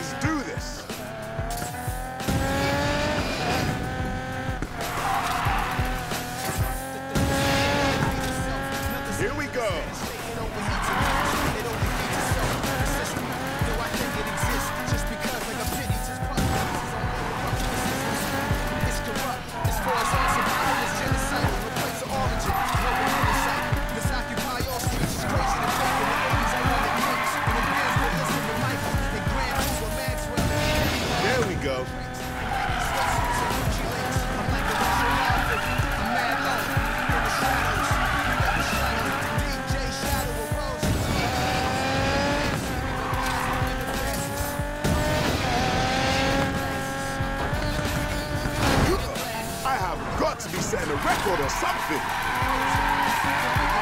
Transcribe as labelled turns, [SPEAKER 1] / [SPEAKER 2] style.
[SPEAKER 1] Let's do this. Here we go. Got to be setting a record or something.